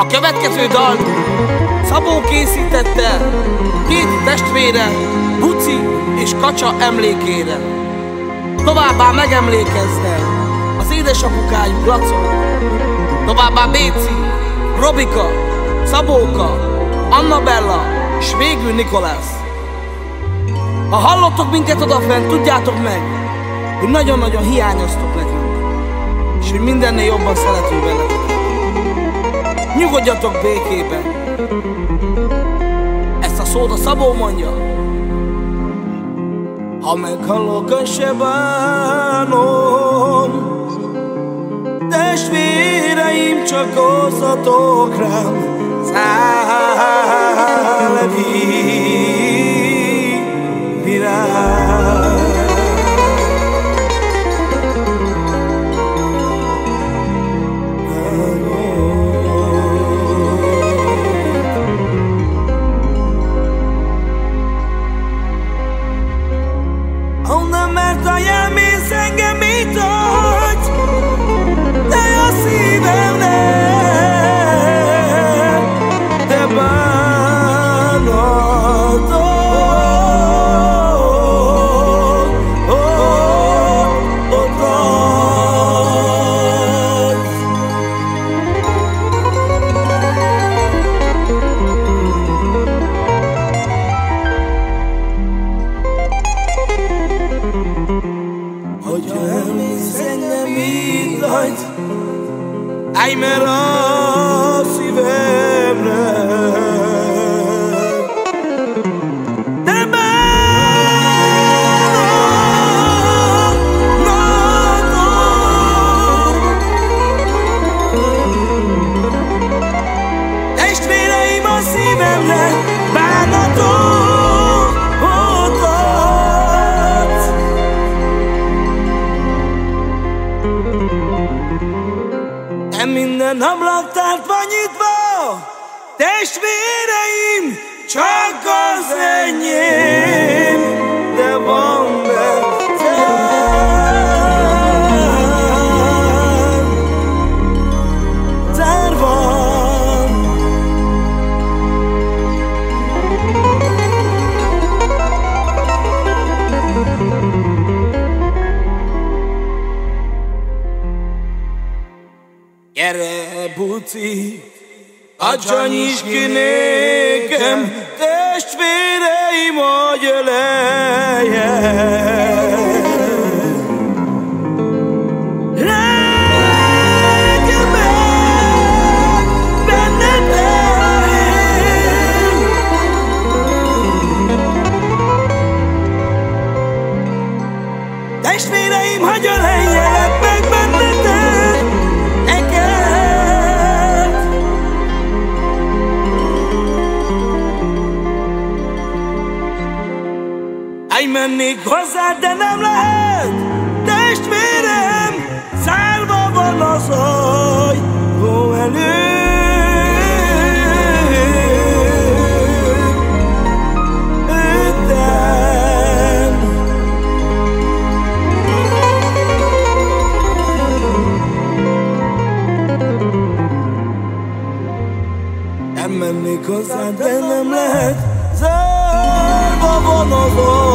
A következő dal Szabó készítette két testvére, Buci és Kacsa emlékére. Továbbá megemlékezne az édesapukájuk Laco, továbbá Béci, Robika, Szabóka, Annabella és végül Nikolász. Ha hallottok minket odafent, tudjátok meg, hogy nagyon-nagyon hiányoztok nekünk, és hogy mindennél jobban szeretünk veletek. Nyugodjatok békében. Ezt a szót a Szabó mondja. Ha meghallok, se bánom, Testvéreim, csak hozzatok rám száll mind ai me rosive De minden ablak tárt van nyitva, testvéreim, csak az enyém, de van Buci, adja nyisd ki nékem, testvéreim, benned én. Testvéreim, hagy Elmennék hozzá, de nem lehet, testvérem, szállva van az ajtó előtt. Ötem. Nem mennék hozzá, de nem lehet Zárva van az egy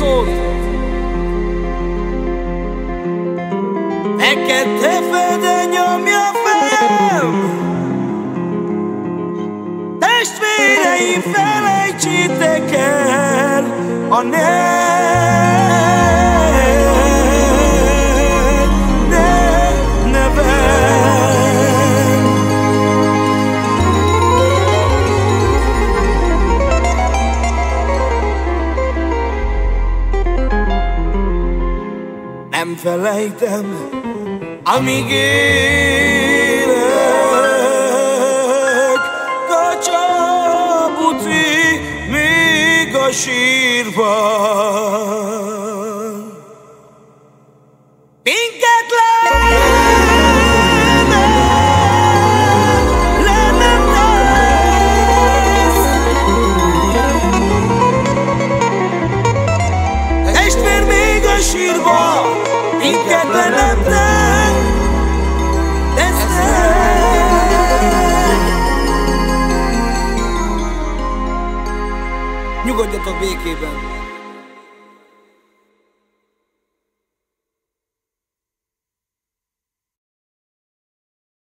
szót! Fekete földön nyomja Testvéreim, felejtsétek el a ne ne nevem Nem felejtem, amíg élek a sírban. Minket lehet! sírba, minket le nem tesz. Nyugodjatok békében!